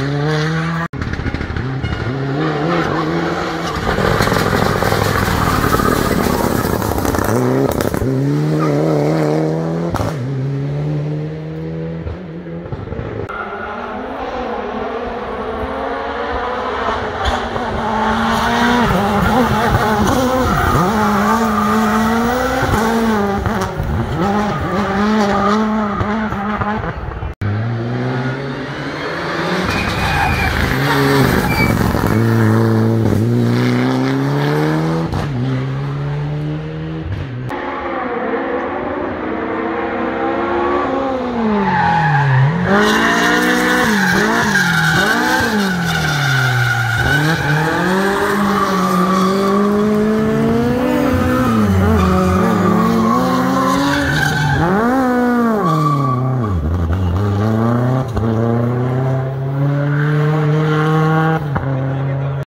Mm-hmm.